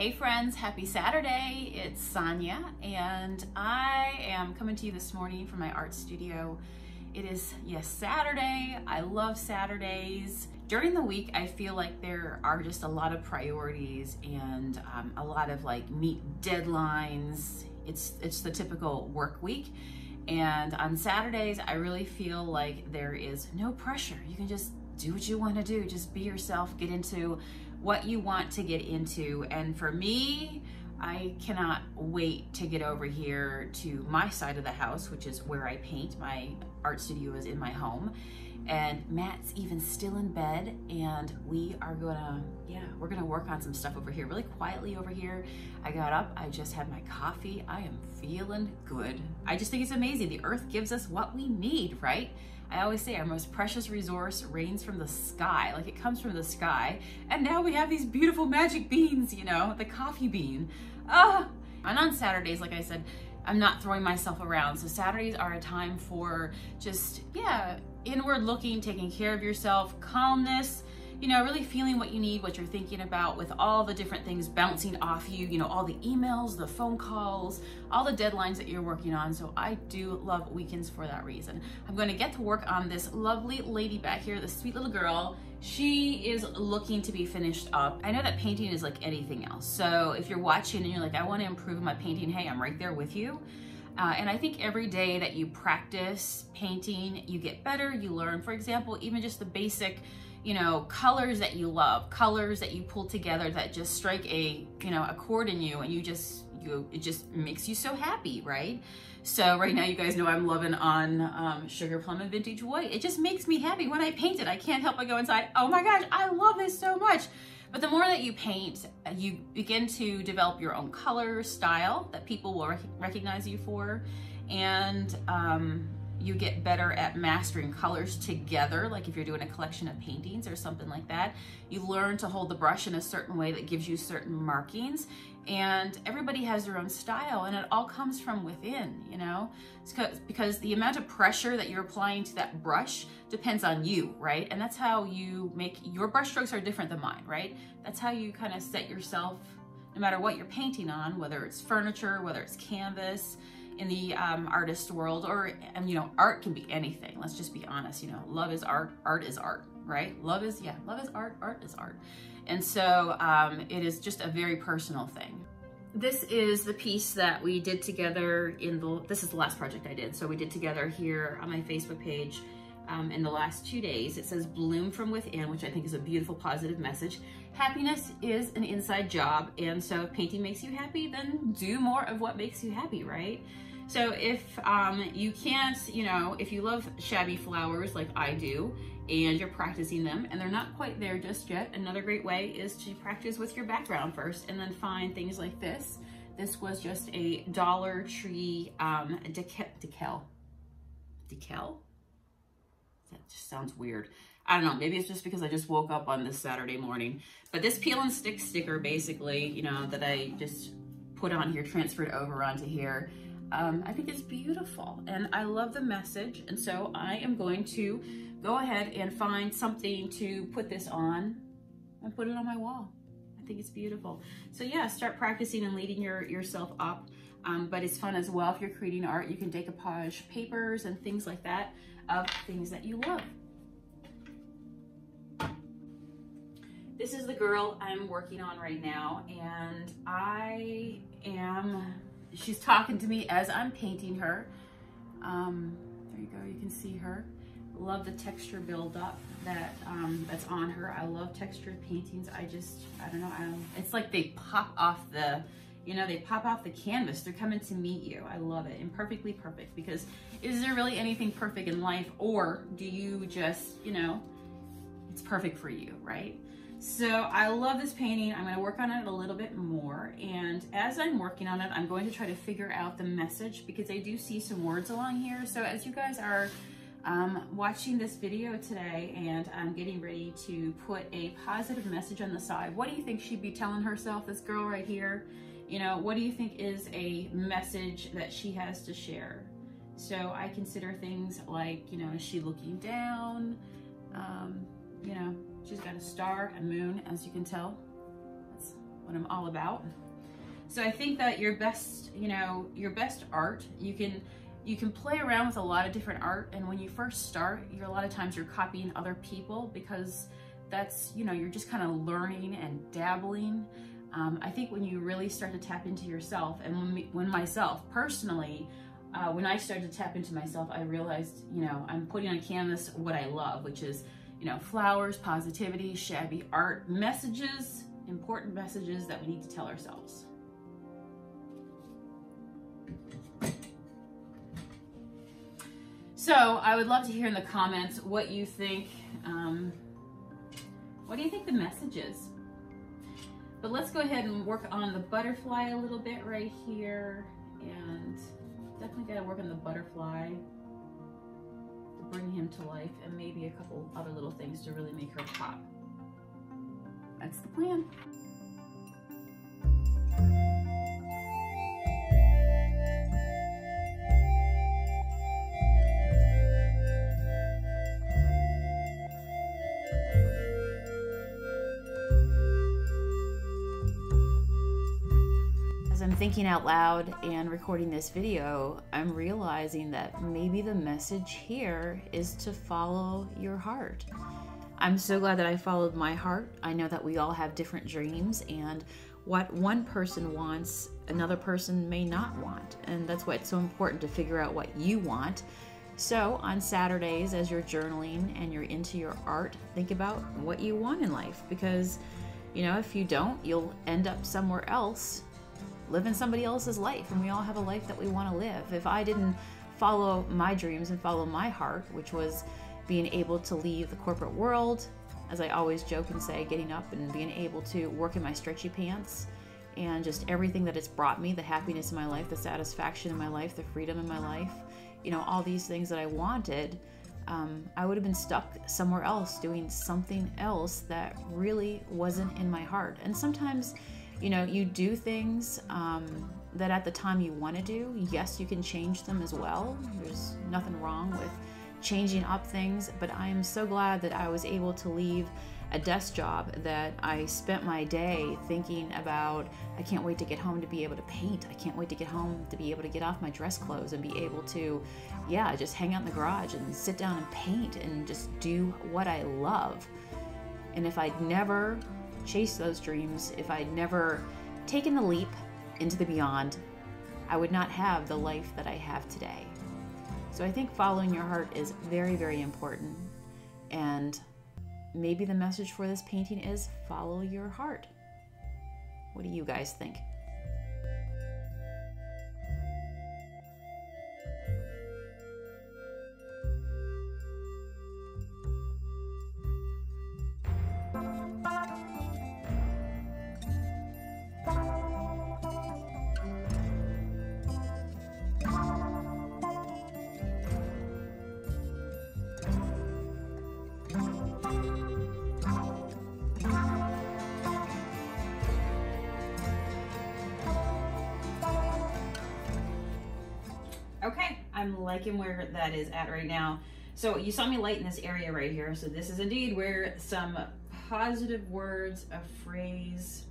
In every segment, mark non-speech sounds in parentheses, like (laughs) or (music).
Hey friends, happy Saturday. It's Sonia and I am coming to you this morning from my art studio. It is, yes, Saturday. I love Saturdays. During the week, I feel like there are just a lot of priorities and um, a lot of like meet deadlines. It's, it's the typical work week. And on Saturdays, I really feel like there is no pressure. You can just do what you want to do. Just be yourself, get into what you want to get into. And for me, I cannot wait to get over here to my side of the house, which is where I paint. My art studio is in my home. And Matt's even still in bed and we are gonna, yeah, we're gonna work on some stuff over here, really quietly over here. I got up, I just had my coffee. I am feeling good. I just think it's amazing. The earth gives us what we need, right? I always say our most precious resource rains from the sky, like it comes from the sky. And now we have these beautiful magic beans, you know, the coffee bean. And on Saturdays, like I said, I'm not throwing myself around. So Saturdays are a time for just, yeah, inward looking, taking care of yourself, calmness, you know, really feeling what you need, what you're thinking about with all the different things bouncing off you, you know, all the emails, the phone calls, all the deadlines that you're working on. So I do love weekends for that reason. I'm going to get to work on this lovely lady back here, this sweet little girl. She is looking to be finished up. I know that painting is like anything else. So if you're watching and you're like, I want to improve my painting, hey, I'm right there with you. Uh, and I think every day that you practice painting, you get better, you learn. For example, even just the basic you know, colors that you love, colors that you pull together that just strike a, you know, a chord in you and you just, you, it just makes you so happy, right? So right now you guys know I'm loving on um, Sugar Plum and Vintage White. It just makes me happy when I paint it. I can't help but go inside, oh my gosh, I love this so much. But the more that you paint, you begin to develop your own color style that people will rec recognize you for. And um, you get better at mastering colors together, like if you're doing a collection of paintings or something like that. You learn to hold the brush in a certain way that gives you certain markings and everybody has their own style and it all comes from within, you know? because the amount of pressure that you're applying to that brush depends on you, right? And that's how you make, your brush strokes are different than mine, right? That's how you kind of set yourself, no matter what you're painting on, whether it's furniture, whether it's canvas, in the um, artist world or and you know art can be anything let's just be honest you know love is art art is art right love is yeah love is art art is art and so um, it is just a very personal thing this is the piece that we did together in the this is the last project I did so we did together here on my Facebook page um, in the last two days. It says bloom from within, which I think is a beautiful positive message. Happiness is an inside job. And so if painting makes you happy, then do more of what makes you happy, right? So if um, you can't, you know, if you love shabby flowers like I do, and you're practicing them and they're not quite there just yet, another great way is to practice with your background first and then find things like this. This was just a Dollar Tree um, decal, decal, decal? That just sounds weird. I don't know, maybe it's just because I just woke up on this Saturday morning. But this peel and stick sticker basically, you know, that I just put on here, transferred over onto here, um, I think it's beautiful and I love the message. And so I am going to go ahead and find something to put this on and put it on my wall. I think it's beautiful. So yeah, start practicing and leading your, yourself up. Um, but it's fun as well if you're creating art. You can decoupage papers and things like that of things that you love. This is the girl I'm working on right now and I am she's talking to me as I'm painting her. Um, there you go, you can see her. Love the texture buildup that um, that's on her. I love textured paintings. I just, I don't know, I it's like they pop off the, you know, they pop off the canvas. They're coming to meet you. I love it. Imperfectly perfect because is there really anything perfect in life or do you just, you know, it's perfect for you, right? So I love this painting. I'm going to work on it a little bit more. And as I'm working on it, I'm going to try to figure out the message because I do see some words along here. So as you guys are um, watching this video today and I'm getting ready to put a positive message on the side, what do you think she'd be telling herself, this girl right here? You know, what do you think is a message that she has to share? So I consider things like, you know, is she looking down? Um, you know, She's got a star, a moon, as you can tell. That's what I'm all about. So I think that your best, you know, your best art, you can you can play around with a lot of different art and when you first start, you're a lot of times you're copying other people because that's, you know, you're just kind of learning and dabbling. Um, I think when you really start to tap into yourself and when, me, when myself personally, uh, when I started to tap into myself, I realized, you know, I'm putting on canvas what I love, which is, you know, flowers, positivity, shabby art, messages, important messages that we need to tell ourselves. So I would love to hear in the comments what you think. Um, what do you think the message is? But let's go ahead and work on the butterfly a little bit right here. And definitely got to work on the butterfly bring him to life and maybe a couple other little things to really make her pop. That's the plan. Thinking out loud and recording this video, I'm realizing that maybe the message here is to follow your heart. I'm so glad that I followed my heart. I know that we all have different dreams, and what one person wants, another person may not want. And that's why it's so important to figure out what you want. So, on Saturdays, as you're journaling and you're into your art, think about what you want in life because, you know, if you don't, you'll end up somewhere else living somebody else's life, and we all have a life that we want to live. If I didn't follow my dreams and follow my heart, which was being able to leave the corporate world, as I always joke and say, getting up and being able to work in my stretchy pants and just everything that it's brought me the happiness in my life, the satisfaction in my life, the freedom in my life you know, all these things that I wanted. Um, I would have been stuck somewhere else doing something else that really wasn't in my heart. And sometimes you know, you do things um, that at the time you want to do. Yes, you can change them as well. There's nothing wrong with changing up things, but I am so glad that I was able to leave a desk job that I spent my day thinking about. I can't wait to get home to be able to paint. I can't wait to get home to be able to get off my dress clothes and be able to, yeah, just hang out in the garage and sit down and paint and just do what I love. And if I'd never chase those dreams, if I'd never taken the leap into the beyond, I would not have the life that I have today. So I think following your heart is very, very important. And maybe the message for this painting is follow your heart. What do you guys think? I'm liking where that is at right now. So you saw me light in this area right here. So this is indeed where some positive words, a phrase,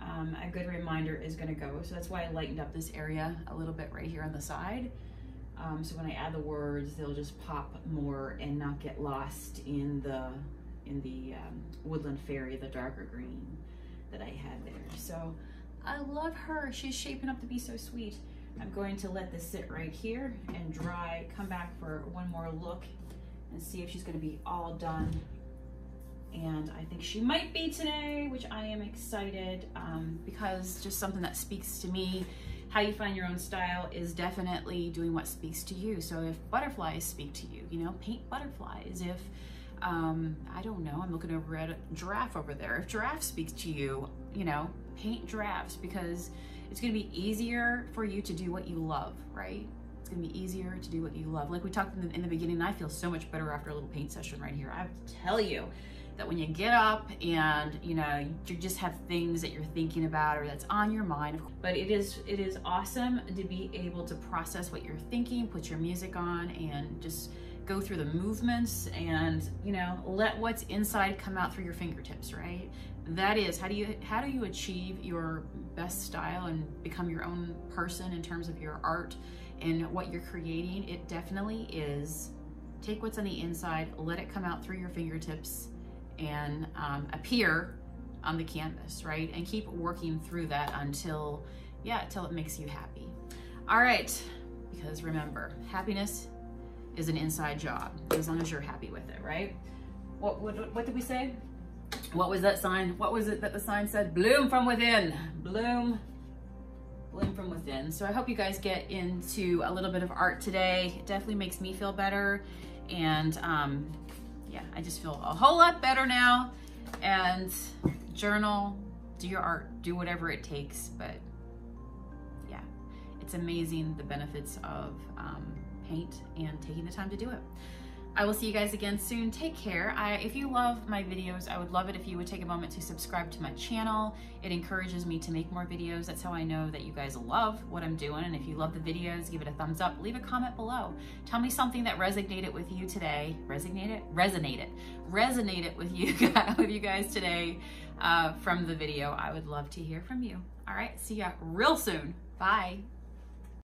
um, a good reminder is gonna go. So that's why I lightened up this area a little bit right here on the side. Um, so when I add the words, they'll just pop more and not get lost in the in the um, woodland fairy, the darker green that I had there. So I love her. She's shaping up to be so sweet. I'm going to let this sit right here and dry, come back for one more look and see if she's gonna be all done. And I think she might be today, which I am excited um, because just something that speaks to me. How you find your own style is definitely doing what speaks to you. So if butterflies speak to you, you know, paint butterflies. If, um, I don't know, I'm looking over at a giraffe over there. If giraffe speaks to you, you know, paint giraffes because it's going to be easier for you to do what you love, right? It's going to be easier to do what you love. Like we talked in the, in the beginning, I feel so much better after a little paint session right here. I have to tell you that when you get up and you know you just have things that you're thinking about or that's on your mind but it is it is awesome to be able to process what you're thinking put your music on and just go through the movements and, you know, let what's inside come out through your fingertips, right? That is, how do you how do you achieve your best style and become your own person in terms of your art and what you're creating? It definitely is take what's on the inside, let it come out through your fingertips and um, appear on the canvas, right? And keep working through that until, yeah, until it makes you happy. All right, because remember, happiness is an inside job as long as you're happy with it, right? What, what, what did we say? What was that sign? What was it that the sign said? Bloom from within. Bloom, bloom from within. So I hope you guys get into a little bit of art today. It definitely makes me feel better. And um, yeah, I just feel a whole lot better now. And journal, do your art, do whatever it takes. But yeah, it's amazing the benefits of um, paint and taking the time to do it. I will see you guys again soon. Take care. I, if you love my videos, I would love it if you would take a moment to subscribe to my channel. It encourages me to make more videos. That's how I know that you guys love what I'm doing. And if you love the videos, give it a thumbs up. Leave a comment below. Tell me something that resonated with you today. Resonated? Resonated. Resonated with you (laughs) guys, with you guys today uh, from the video. I would love to hear from you. All right. See ya real soon. Bye.